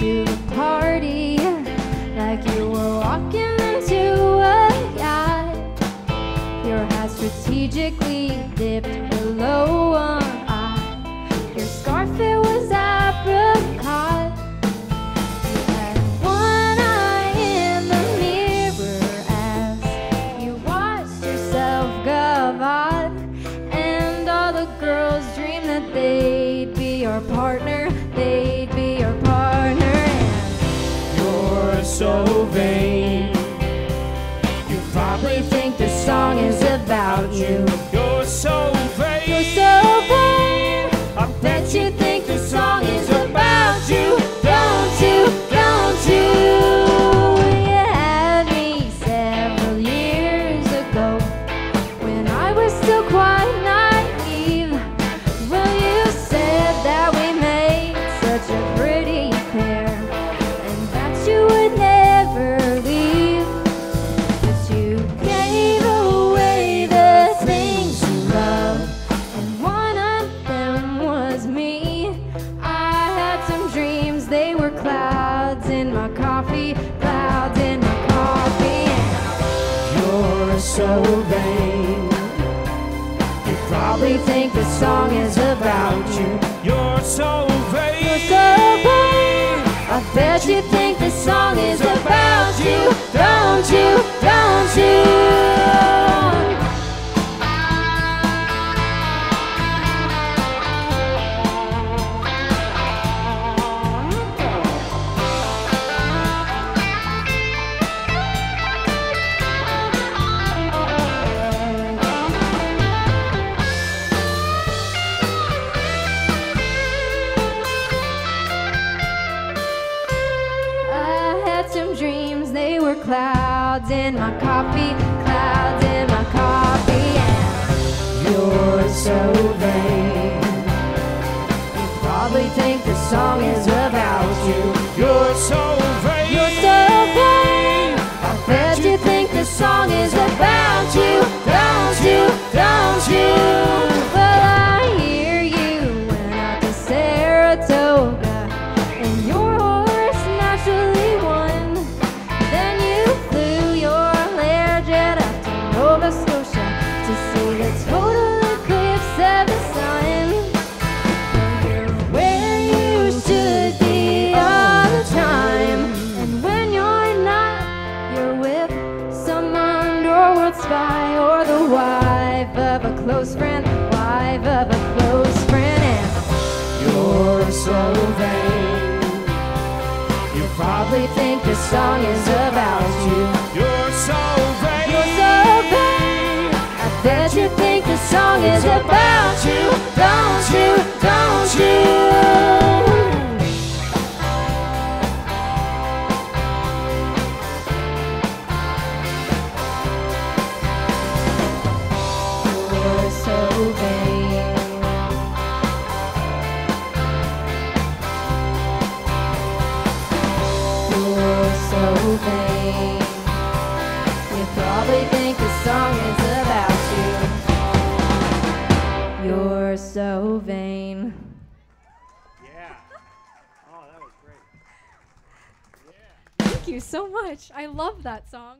into the party like you were walking into a yacht. Your hat strategically dipped below one eye. Your scarf it was apricot. You had one eye in the mirror as you watched yourself go gavotte. And all the girls dreamed that they'd be your partner. Probably think this song is about you. You're so so vain. You probably think the song is about you. You're so vain. You're so vain. I bet you think the song is about you, don't you, don't you? Clouds in my coffee, clouds in my coffee. And You're so vain. you probably think the song is of a close friend, wife of a close friend. And You're so vain. you probably think this song is about you. You're so vain. You're so vain. I bet you think the song is you so much. I love that song.